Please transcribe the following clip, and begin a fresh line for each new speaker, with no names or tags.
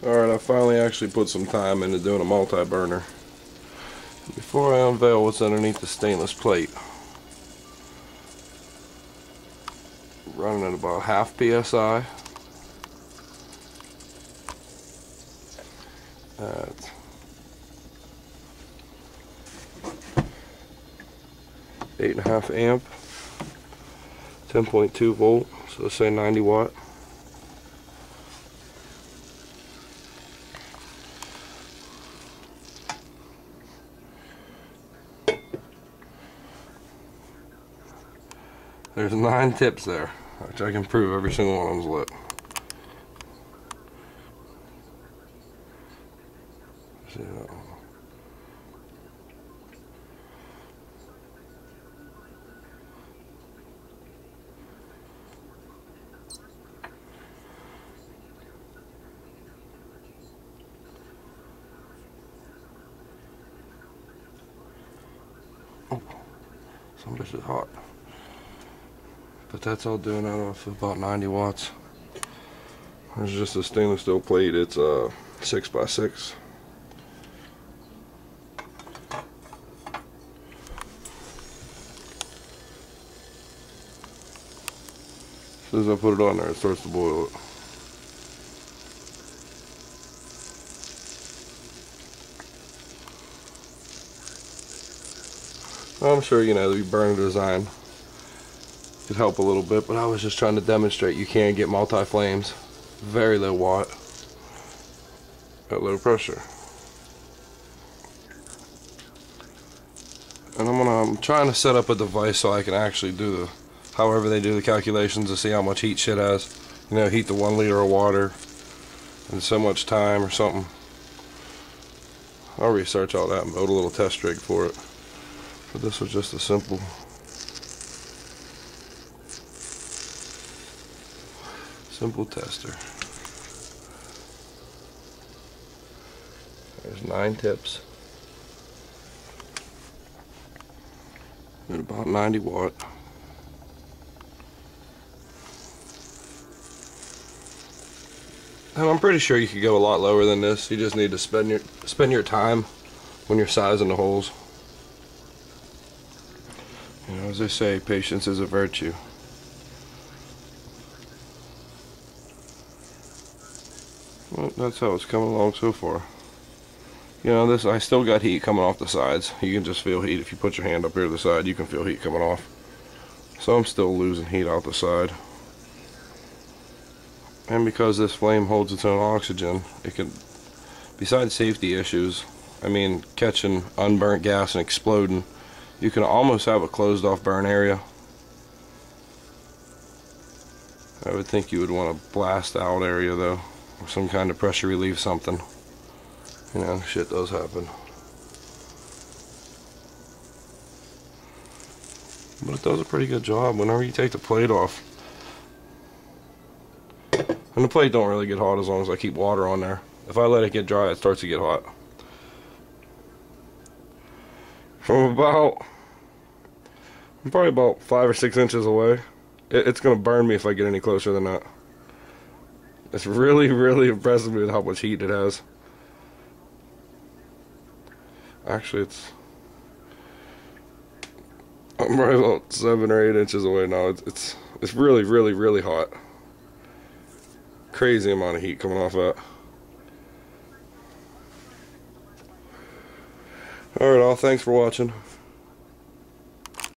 Alright, I finally actually put some time into doing a multi-burner. Before I unveil what's underneath the stainless plate, running at about half psi at eight and a half amp 10.2 volt so let's say 90 watt There's nine tips there, which I can prove every single one of them's lit. See that one? Oh, some bitch is hot. But that's all doing out of about 90 watts. There's just a stainless steel plate. It's a uh, 6 by 6 As soon as I put it on there, it starts to boil it. I'm sure, you know, the burner design could help a little bit, but I was just trying to demonstrate you can get multi-flames, very low watt, at low pressure. And I'm gonna I'm trying to set up a device so I can actually do the however they do the calculations to see how much heat shit has. You know, heat the one liter of water in so much time or something. I'll research all that and build a little test rig for it. But this was just a simple Simple tester. There's nine tips. At about 90 watt. And I'm pretty sure you could go a lot lower than this. You just need to spend your spend your time when you're sizing the holes. You know, as they say, patience is a virtue. Well, that's how it's coming along so far. You know, this I still got heat coming off the sides. You can just feel heat. If you put your hand up here to the side, you can feel heat coming off. So I'm still losing heat out the side. And because this flame holds its own oxygen, it can, besides safety issues, I mean, catching unburnt gas and exploding, you can almost have a closed off burn area. I would think you would want a blast out area though or some kind of pressure relief something. You know, shit does happen. But it does a pretty good job whenever you take the plate off. And the plate don't really get hot as long as I keep water on there. If I let it get dry, it starts to get hot. From about, I'm probably about five or six inches away. It, it's to burn me if I get any closer than that. It's really, really impressive with how much heat it has. Actually, it's... I'm right about seven or eight inches away now. It's, it's, it's really, really, really hot. Crazy amount of heat coming off that. Alright all, thanks for watching.